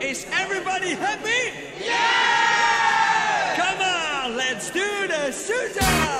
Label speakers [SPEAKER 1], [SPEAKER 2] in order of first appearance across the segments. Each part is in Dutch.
[SPEAKER 1] Is everybody happy? Yeah! Come on, let's do the Sousa!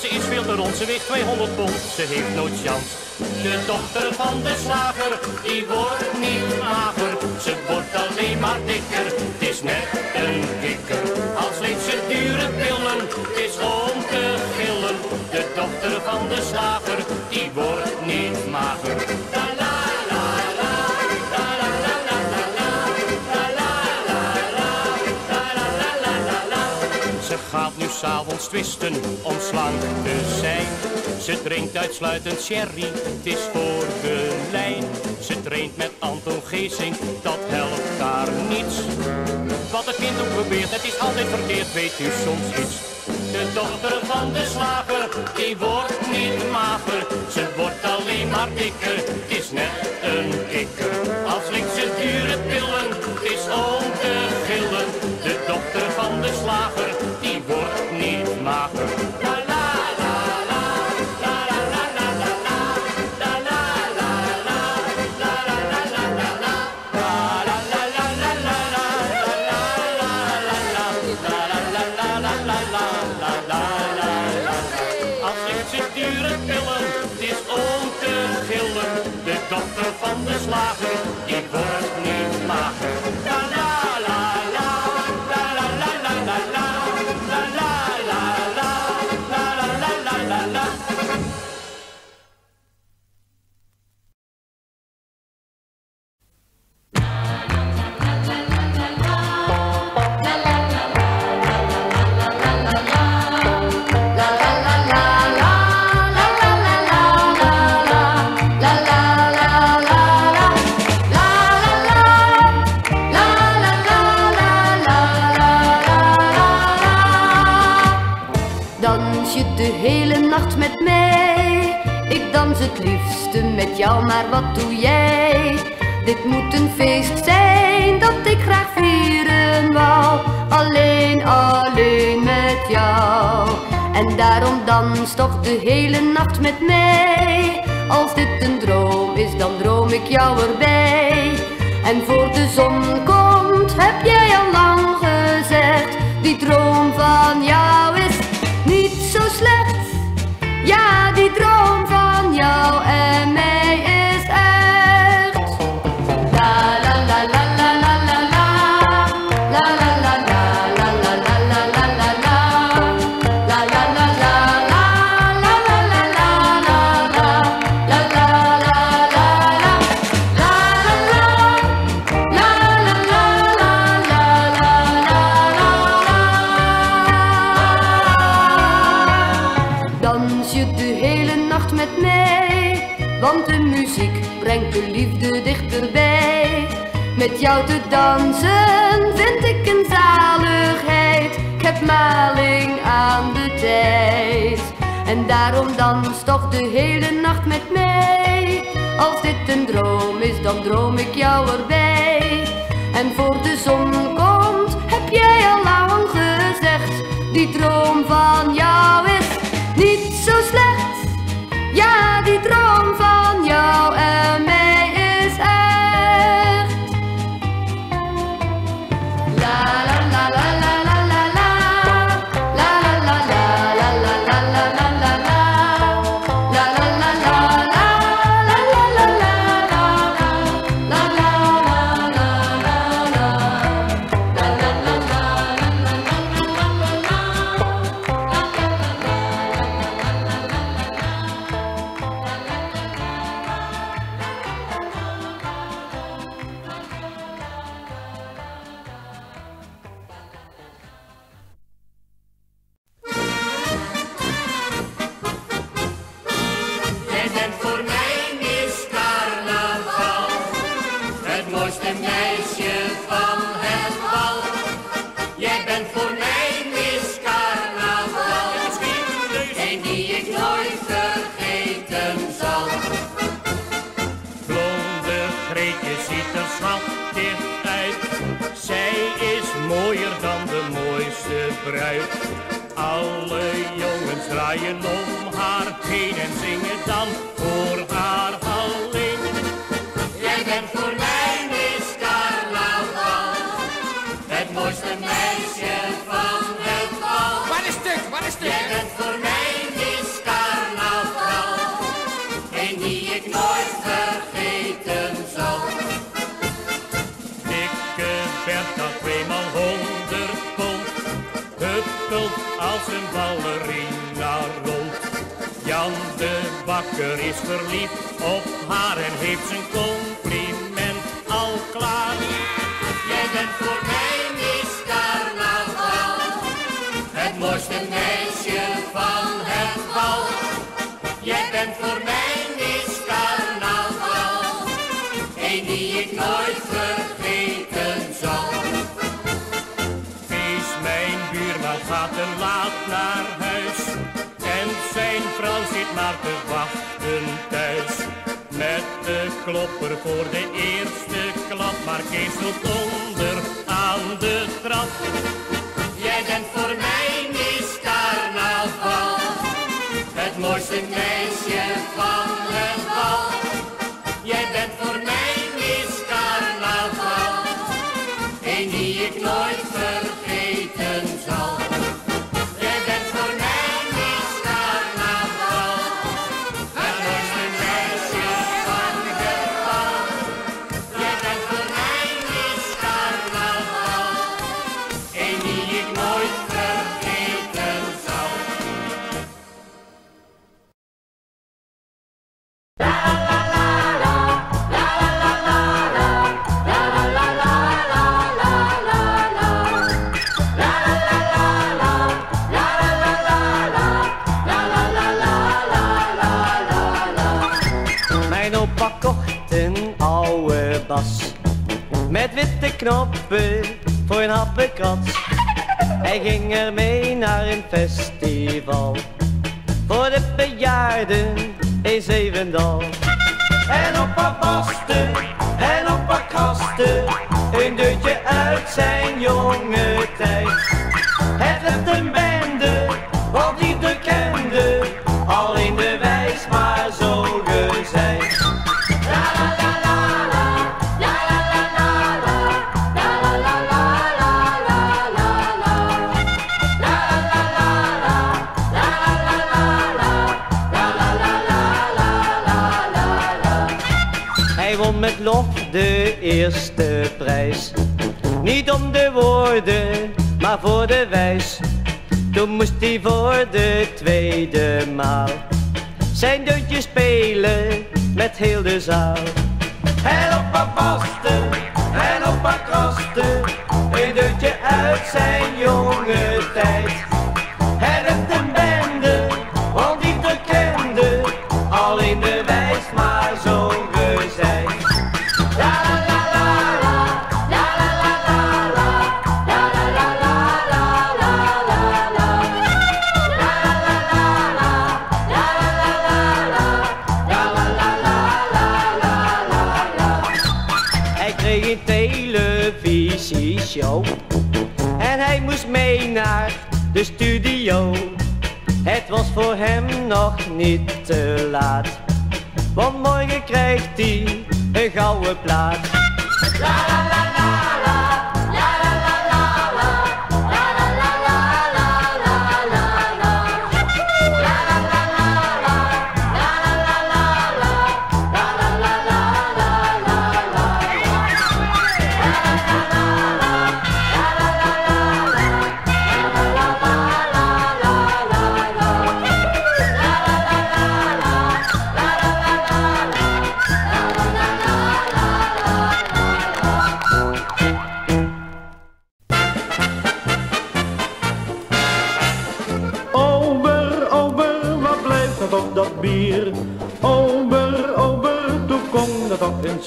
[SPEAKER 2] Ze is veel te rond, ze weegt 200 pond, ze heeft nooit kans. De dochter van de slager, die wordt niet mager. Ze wordt alleen maar dikker, het is net een kikker. Als leeft ze dure pillen, het is om te gillen. De dochter van de slager, die wordt niet mager. Ze gaat nu s'avonds twisten om slank te zijn. Ze drinkt uitsluitend sherry, het is voor de lijn. Ze traint met Anton Geesing, dat helpt daar niets. Wat het kind ook probeert, het is altijd verkeerd, weet u soms iets. De dochter van de slager, die wordt niet mager. Ze wordt alleen maar dikker, het is net een kikker. Als links ze dure pillen, het is om te gillen. De dochter van de slager, niet het
[SPEAKER 3] liefste met jou, maar wat doe jij? Dit moet een feest zijn dat ik graag vieren wou. Alleen, alleen met jou. En daarom dans toch de hele nacht met mij. Als dit een droom is, dan droom ik jou erbij. En voor de zon komt, heb jij al lang gezegd. Die droom van jou is niet zo slecht. Ja, die jou en is la. La la la. La la la la la la la. Dans je de hele met mij, want de muziek brengt de liefde dichterbij. Met jou te dansen vind ik een zaligheid. Ik heb maling aan de tijd. En daarom dans toch de hele nacht met mij. Als dit een droom is, dan droom ik jou erbij. En voor de zon komt, heb jij al lang gezegd. Die droom van jou is niet zo slecht. Ja, die droom van jou en
[SPEAKER 2] draaien om haar heen en zingen dan voor haar alleen. Jij bent voor mij Miss Carnaval, het mooiste meisje van het bal.
[SPEAKER 1] Waar is stuk? Waar is stuk?
[SPEAKER 2] Jij bent voor mij als een ballerina rond. Jan de bakker is verliefd op haar en heeft zijn compliment al klaar. Jij bent voor mij Miss Carnaval, het mooiste meisje van het bal. Jij bent voor mij Miss Carnaval, een die ik nooit vergeten klopper voor de eerste klap, maar Kees loopt onder aan de trap. Jij bent voor mij Miss Carnaval, het mooiste meisje van het bal. Een
[SPEAKER 4] oude bas Met witte knoppen voor een happenkrat Hij ging ermee naar een festival voor de bejaarden in Zevendal. En op haar en op haar kasten, een deurtje uit zijn jonge tijd. Het werd een de eerste prijs. Niet om de woorden, maar voor de wijs. Toen moest hij voor de tweede maal zijn deuntje spelen met heel de zaal. En op haar vasten en op haar een deuntje uit zijn jonge tijd. De studio. Het was voor hem nog niet te laat, want morgen krijgt hij een gouden plaat.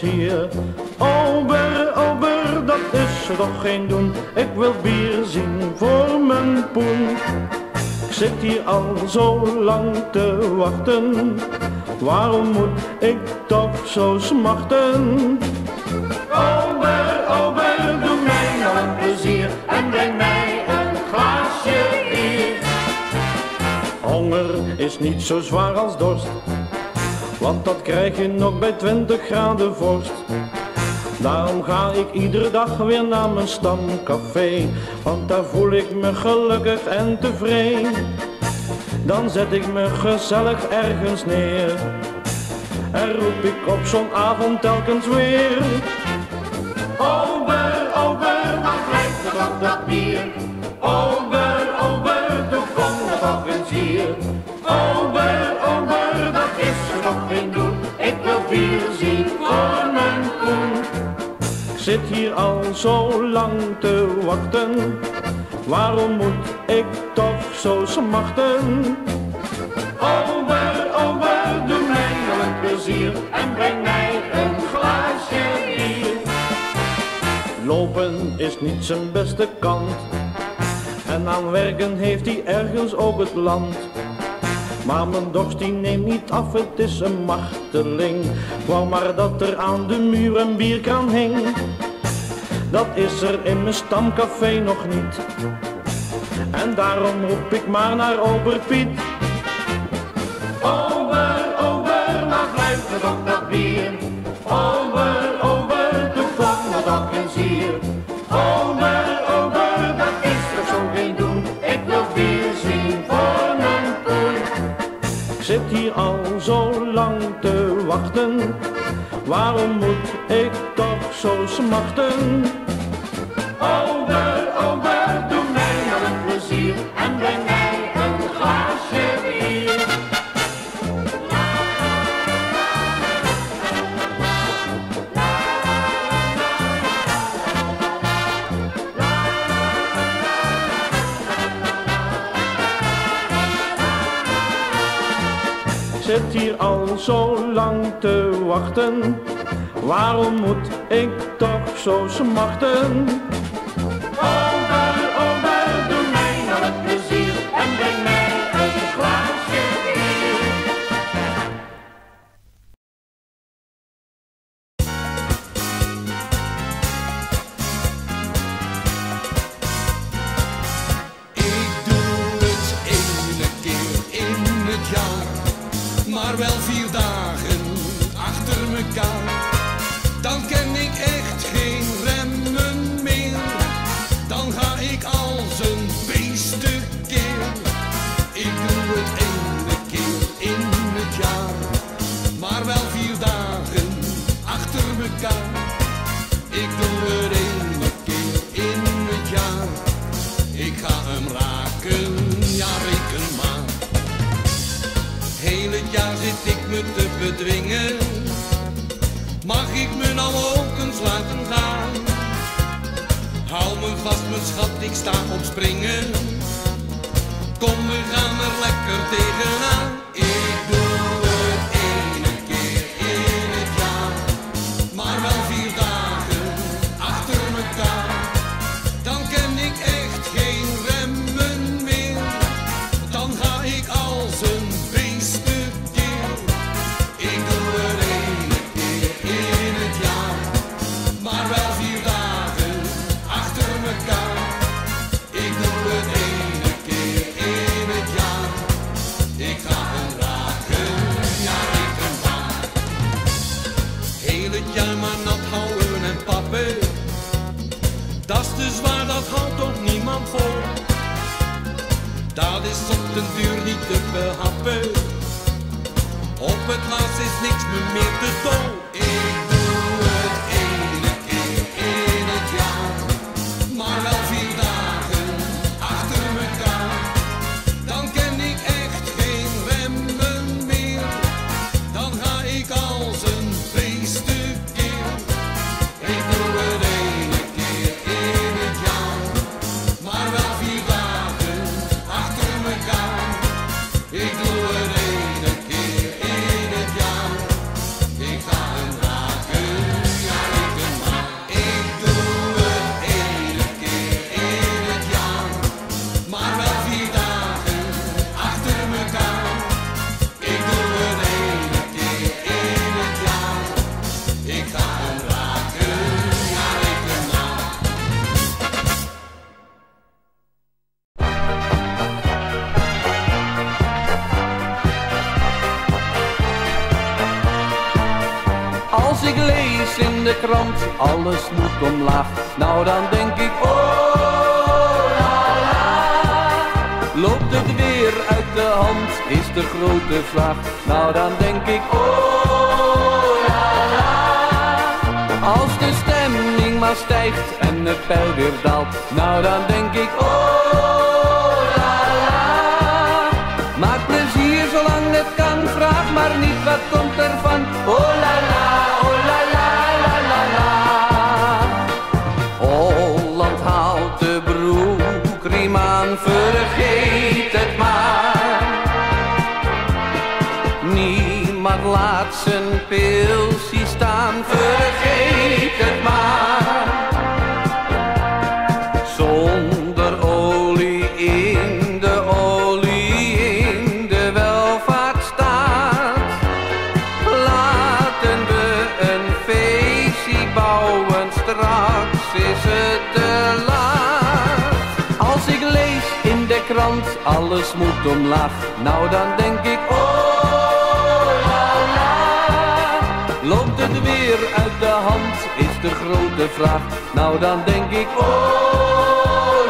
[SPEAKER 5] Hier. Ober, ober, dat is er toch geen doen. Ik wil bier zien voor mijn poen. Ik zit hier al zo lang te wachten. Waarom moet ik toch zo smachten? Ober, ober, doe mij nou een plezier en breng mij een glaasje bier. Honger is niet zo zwaar als dorst, want dat krijg je nog bij 20 graden vorst. Daarom ga ik iedere dag weer naar mijn stamcafé, want daar voel ik me gelukkig en tevreden. Dan zet ik me gezellig ergens neer en roep ik op zo'n avond telkens weer. Ober, ober, wat blijft er dat bier? Ober, zit hier al zo lang te wachten. Waarom moet ik toch zo smachten? Ober, ober, doe mij een plezier en breng mij een glaasje bier. Lopen is niet zijn beste kant. En aan werken heeft hij ergens ook het land. Maar mijn dorst die neemt niet af, het is een marteling. Wou maar dat er aan de muur een bierkraan hing. Dat is er in mijn stamcafé nog niet. En daarom roep ik maar naar Ober Piet. Ober, ober, maar blijft toch dat bier? Ober, ober, toen kwam er toch eens hier. Ober, ober, zit hier al zo lang te wachten. Waarom moet ik toch zo smachten? Ober, zo lang te wachten. Waarom moet ik toch zo smachten?
[SPEAKER 6] alles moet omlaag. Nou dan denk ik, oh la la, loopt het weer uit de hand, is de grote vraag. Nou dan denk ik, oh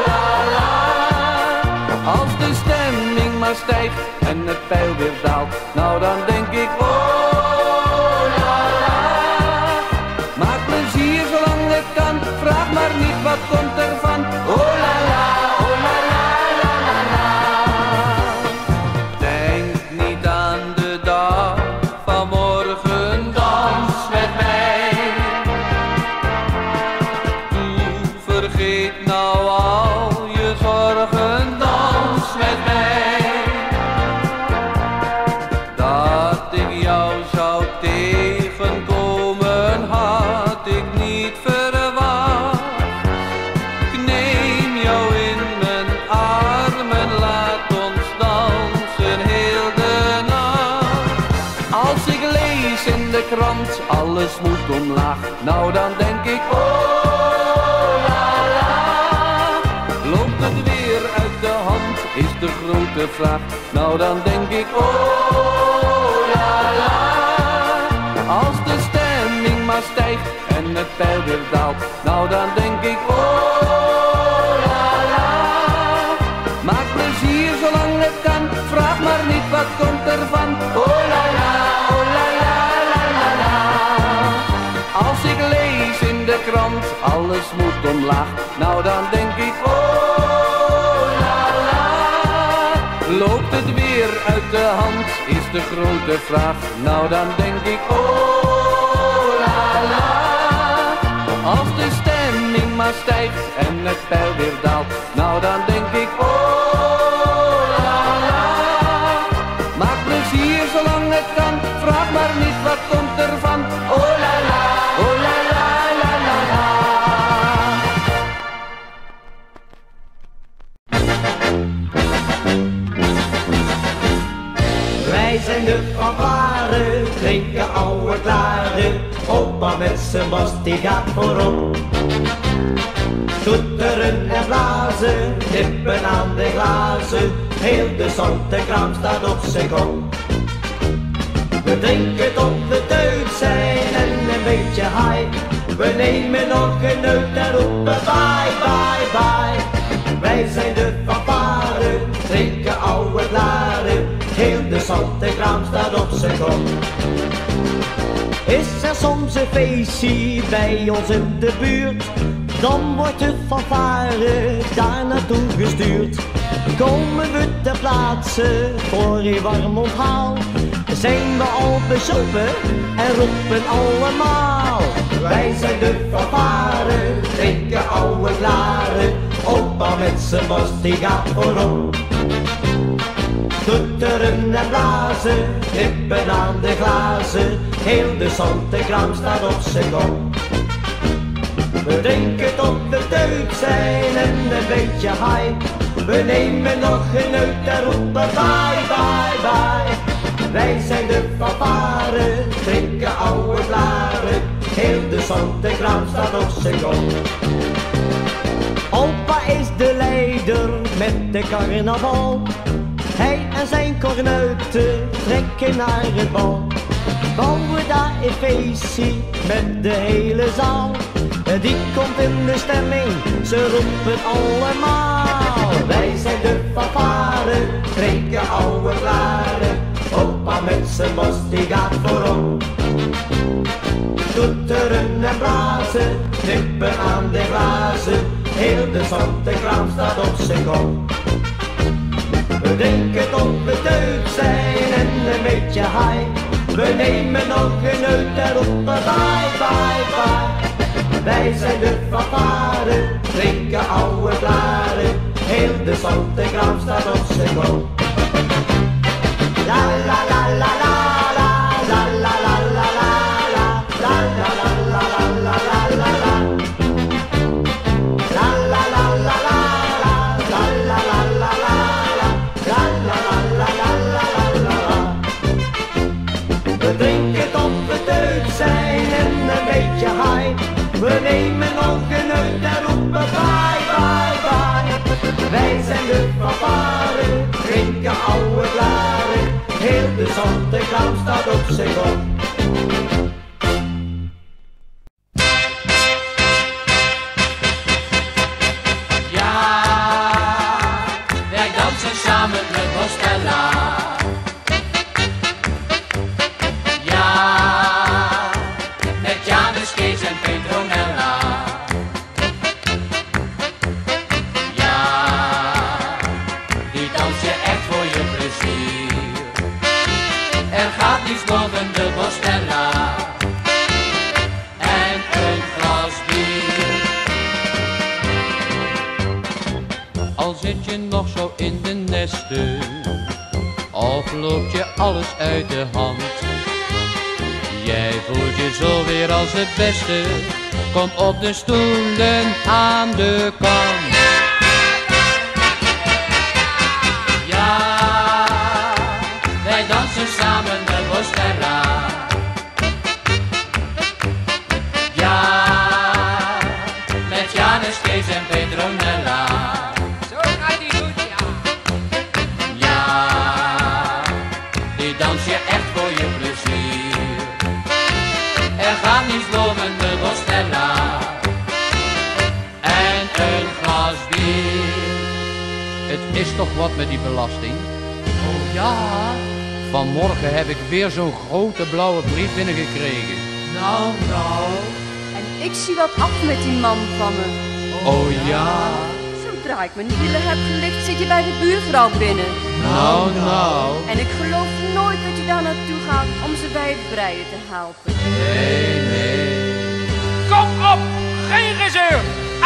[SPEAKER 6] la la, als de stemming maar stijgt en het pijl weer daalt. Nou dan denk ik, oh la la, maak plezier zolang het kan, vraag maar niet wat komt. de krant, alles moet omlaag. Nou dan denk ik, oh la la. Loopt het weer uit de hand, is de grote vraag. Nou dan denk ik, oh la la. Als de stemming maar stijgt en het pijl weer daalt. Nou dan denk ik, oh la la. Maak plezier zolang het kan, vraag maar niet wat komt ervan. Alles moet omlaag, nou dan denk ik oh la la. Loopt het weer uit de hand, is de grote vraag, nou dan denk ik oh la la. Als de stemming maar stijgt en het pijl weer daalt, nou dan denk ik oh la la. Maak plezier zolang het kan, vraag maar niet wat komt ervan.
[SPEAKER 4] Drinken oude klaren. Opa met zijn bas, die gaat voorop. Toeteren en blazen, tippen aan de glazen. Heel de zantekraam staat op zijn kop. We drinken tot we teut zijn en een beetje high. We nemen nog een neut en roepen bye, bye, bye. Wij zijn de fanfare, drinken oude klaren. Heel de zantekraam staat op zijn kop. Is er soms een feestje bij ons in de buurt, dan wordt de fanfare daar naartoe gestuurd. Komen we ter plaatse voor je warm onthaal, zijn we al bezopen en roepen allemaal. Wij zijn de fanfare, drinken oude klaren, opa met zijn bas die gaat voorop. Toeteren en blazen, knippen aan de glazen, heel de zantekraam staat op zijn kop. We drinken tot we teut zijn en een beetje high. We nemen nog een neut en roepen bye, bye, bye. Wij zijn de fanfare, drinken oude klaren, heel de zantekraam staat op zijn kop. Opa is de leider met de carnaval. Hij en zijn kornuiten trekken naar het bal. Bouwen daar een feestje met de hele zaal. Die komt in de stemming, ze roepen allemaal. Wij zijn de fanfare, drinken oude klaren. Opa met zijn bos, die gaat voorop. Toeteren en blazen, knippen aan de glazen. Heel de zantekraam staat op zijn kop. We drinken tot we teut zijn en een beetje high. We nemen nog een en roepen bye, bye, bye. Wij zijn de fanfare, drinken oude klaren. Heel de zantekraam staat op zijn kop. La la la la,
[SPEAKER 7] kom op de stoelen aan de wat met die belasting?
[SPEAKER 8] Oh ja?
[SPEAKER 7] Vanmorgen heb ik weer zo'n grote blauwe brief binnengekregen.
[SPEAKER 8] Nou, nou.
[SPEAKER 3] En ik zie wat af met die man van me.
[SPEAKER 7] Oh ja?
[SPEAKER 3] Zodra ik mijn hielen heb gelicht, zit je bij de buurvrouw binnen.
[SPEAKER 7] Nou, nou.
[SPEAKER 3] En ik geloof nooit dat je daar naartoe gaat om ze bij het breien te helpen.
[SPEAKER 7] Nee, nee.
[SPEAKER 8] Kom op, geen gezeur.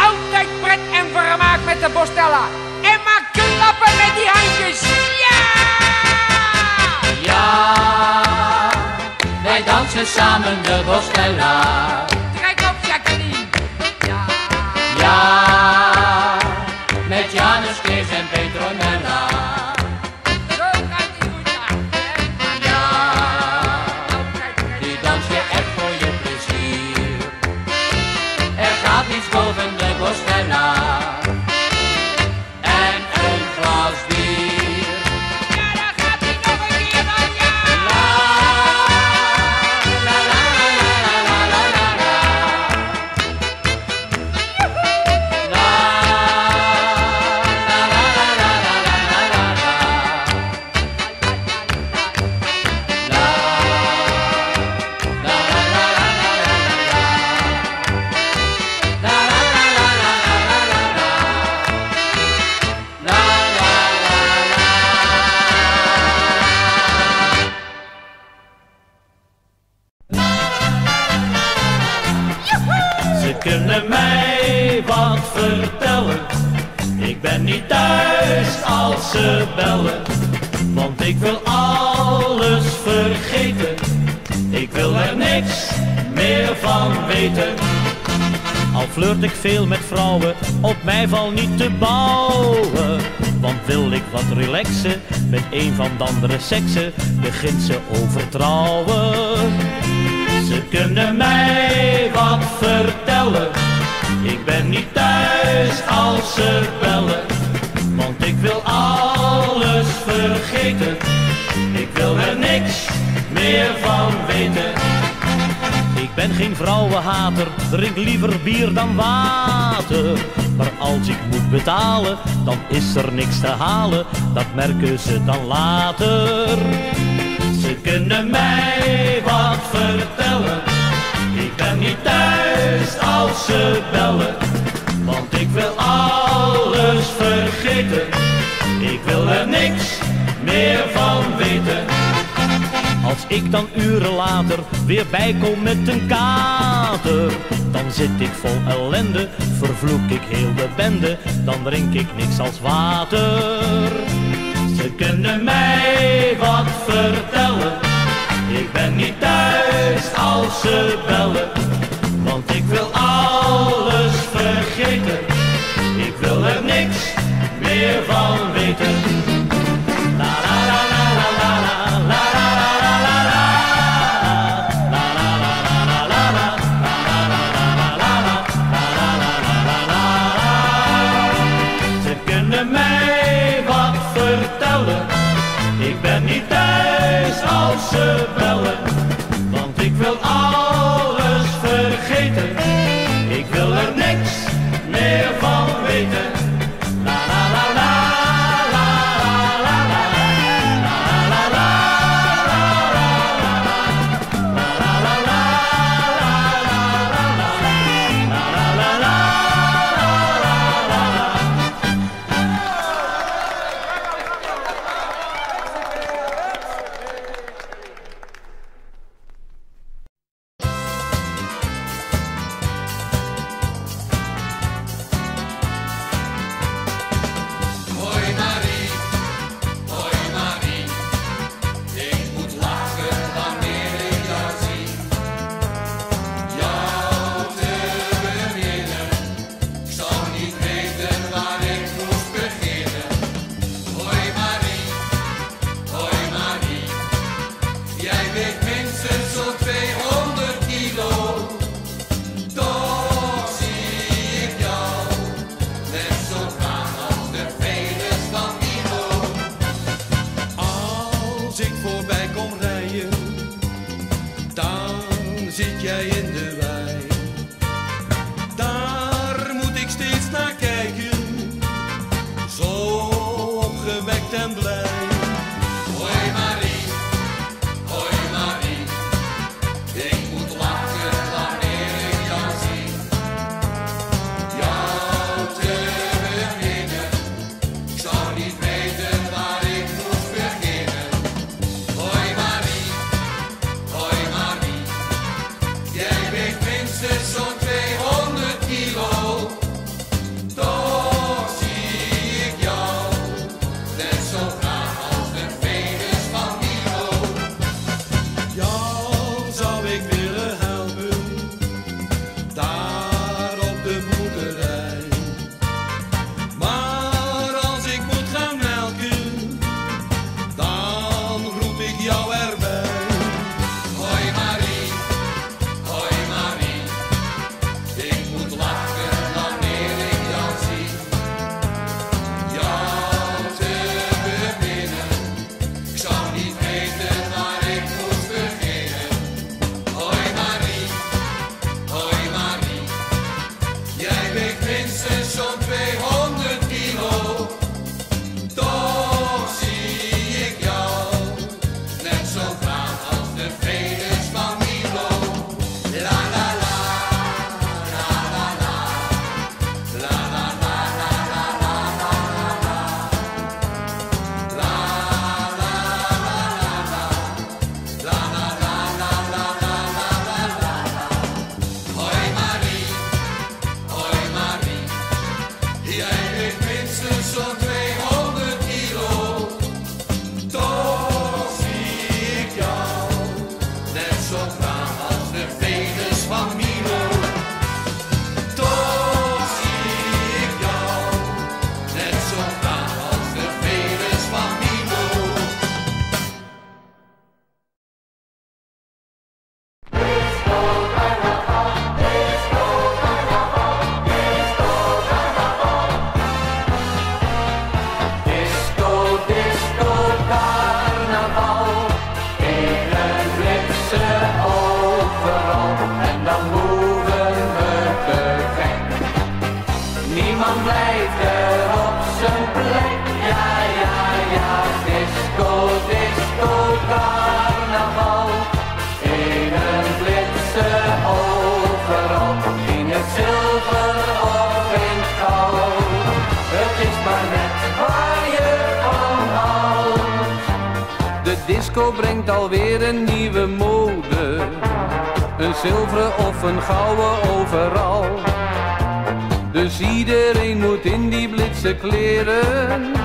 [SPEAKER 8] Altijd pret en vermaak met de Bostella. En maak klappen met die handjes. Ja!
[SPEAKER 7] Ja, wij dansen samen de Bostella.
[SPEAKER 8] Trek op, Jacqueline. Ja.
[SPEAKER 7] Ja,
[SPEAKER 1] andere seksen, begint ze over trouwen. Ze kunnen mij wat vertellen. Ik ben niet thuis als ze bellen. Want ik wil alles vergeten. Ik wil er niks meer van weten. Ben geen vrouwenhater, drink liever bier dan water. Maar als ik moet betalen, dan is er niks te halen. Dat merken ze dan later. Ze kunnen mij wat vertellen. Ik ben niet thuis als ze bellen. Want ik wil alles vergeten. Ik wil er niks meer van weten. Als ik dan uren later weer bijkom met een kater, dan zit ik vol ellende, vervloek ik heel de bende, dan drink ik niks als water. Ze kunnen mij wat vertellen, ik ben niet thuis als ze bellen, want ik wil alles vergeten, ik wil er niks meer van weten. Deutsche Welle. dan zit jij in
[SPEAKER 6] de wei. Alweer een nieuwe mode. Een zilveren of een gouden overal. Dus iedereen moet in die blitse kleren.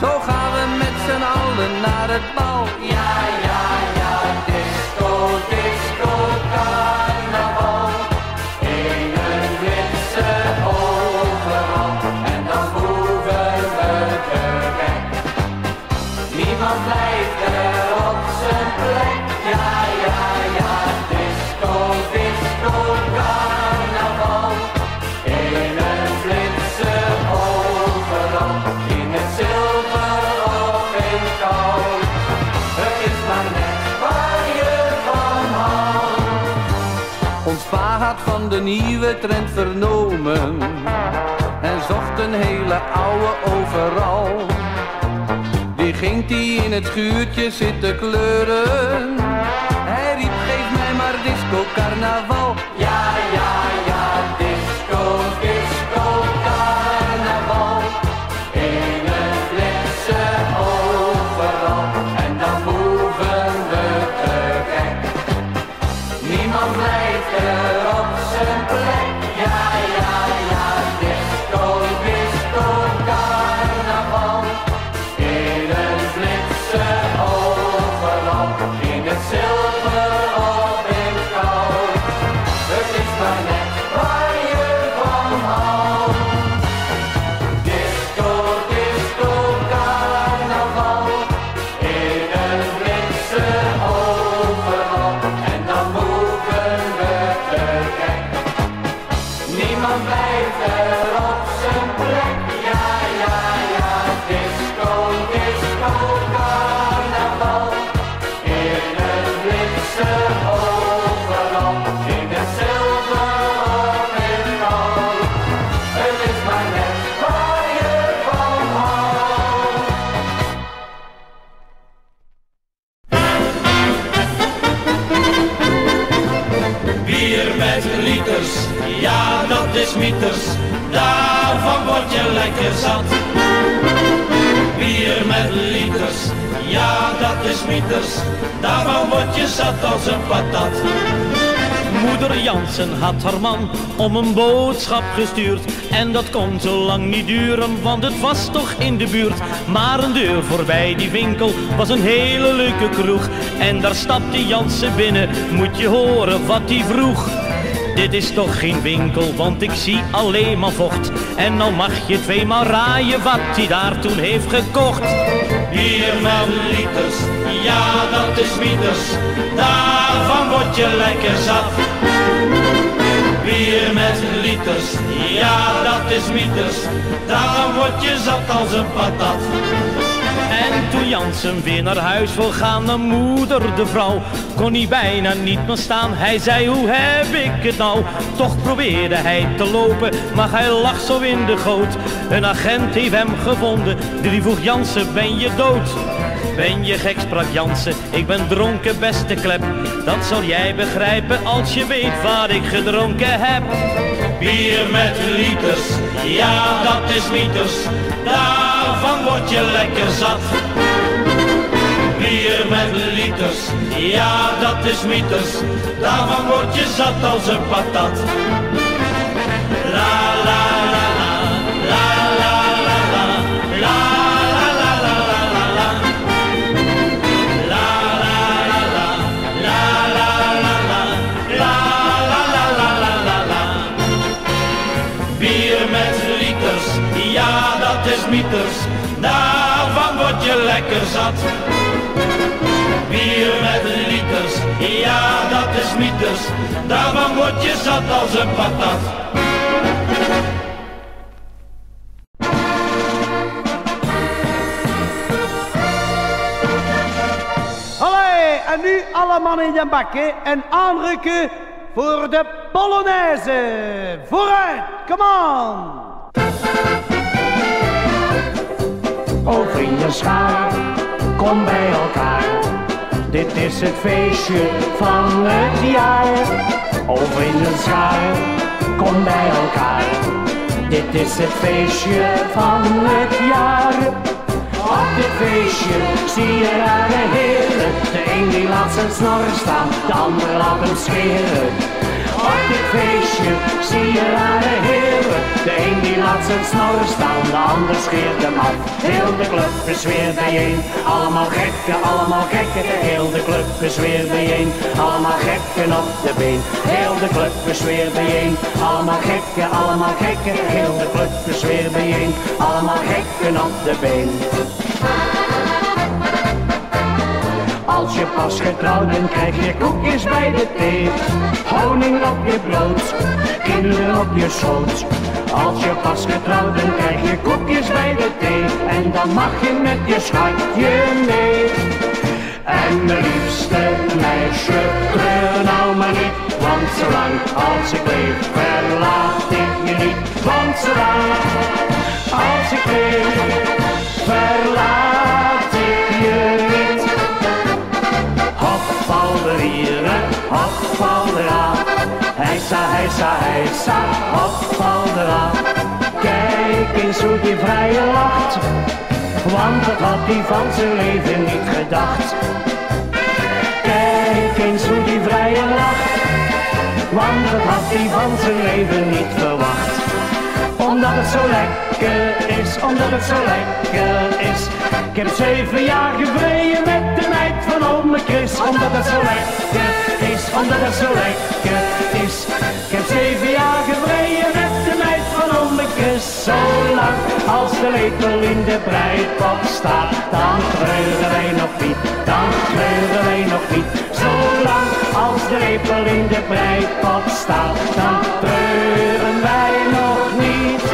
[SPEAKER 6] Zo gaan we met z'n allen naar het bal. Ja, nieuwe trend vernomen. En zocht een hele oude overal. Die ging die in het schuurtje zitten kleuren. Hij riep, geef mij maar disco carnaval.
[SPEAKER 9] Had haar man om een boodschap gestuurd. En dat kon zo lang niet duren, want het was toch in de buurt. Maar een deur voorbij die winkel was een hele leuke kroeg. En daar stapte Jansen binnen, moet je horen wat hij vroeg. Dit is toch geen winkel, want ik zie alleen maar vocht. En nou mag je tweemaal raaien wat hij daar toen heeft gekocht.
[SPEAKER 1] Bier met liters, ja dat is mieters, daarvan word je lekker zat. Bier met liters, ja dat is mieters, daarvan word je zat als een patat.
[SPEAKER 9] En toen Jansen weer naar huis wil gaan, naar moeder de vrouw, kon hij bijna niet meer staan. Hij zei, hoe heb ik het nou? Toch probeerde hij te lopen, maar hij lag zo in de goot. Een agent heeft hem gevonden, die vroeg Jansen, ben je dood? Ben je gek, sprak Jansen, ik ben dronken, beste klep. Dat zal jij begrijpen als je weet wat ik gedronken heb.
[SPEAKER 1] Bier met liters, ja dat is mieters, daarvan word je lekker zat. Bier met liters, ja dat is mieters, daarvan word je zat als een patat. La la, la lekker zat. Bier met liters, ja dat is mieters, daarvan word je zat als een patat.
[SPEAKER 10] Allee, en nu alle mannen in de bakken en aanrukken voor de Polonaise. Vooruit, come on!
[SPEAKER 11] O vrienden schaar, kom bij elkaar. Dit is het feestje van het jaar. O vrienden schaar, kom bij elkaar. Dit is het feestje van het jaar. Op dit feestje zie je rare heren. De een die laat zijn snor staan, de ander laat hem scheren. Op dit feestje zie je rare heren. De een die laat zijn snor staan, de ander scheert hem af. Heel de club is weer bijeen. Allemaal gekken, allemaal gekken. Heel de club is bijeen. Allemaal gekken op de been. Heel de club is bijeen. Allemaal gekken, allemaal gekken. Heel de club is weer bijeen. Allemaal gekken op de been. Als je pas getrouwd bent, krijg je koekjes bij de thee. Honing op je brood, kinderen op je schoot. Als je pas getrouwd bent, krijg je koekjes bij de thee. En dan mag je met je schatje mee. En mijn liefste meisje, treur nou maar niet. Want zolang als ik leef, verlaat ik je niet. Want zolang als ik leef, verlaat hop, valdera. Kijk eens hoe die vrije lacht, want dat had hij van zijn leven niet gedacht. Kijk eens hoe die vrije lacht, want dat had hij van zijn leven niet verwacht omdat het zo lekker is, omdat het zo lekker is. Ik heb zeven jaar gevreden met de meid van ome Chris, omdat het zo lekker is, omdat het zo lekker is. Ik heb zeven jaar gevreden met de meid van ome Chris, zolang als de lepel in de breipot staat, dan treuren wij nog niet, dan treuren wij nog niet. Zolang als de lepel in de breipot staat, dan treuren wij nog niet.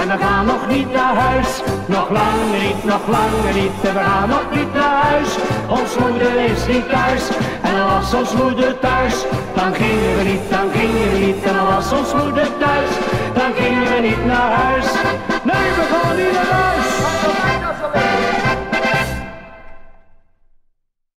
[SPEAKER 11] En we gaan nog niet naar huis, nog lang niet, nog lang niet. We gaan nog niet naar huis, ons moeder is niet thuis. En dan was ons moeder thuis, dan gingen we niet, dan gingen we niet. En dan was ons moeder thuis, dan gingen we niet naar huis. Nee, we gaan niet naar huis.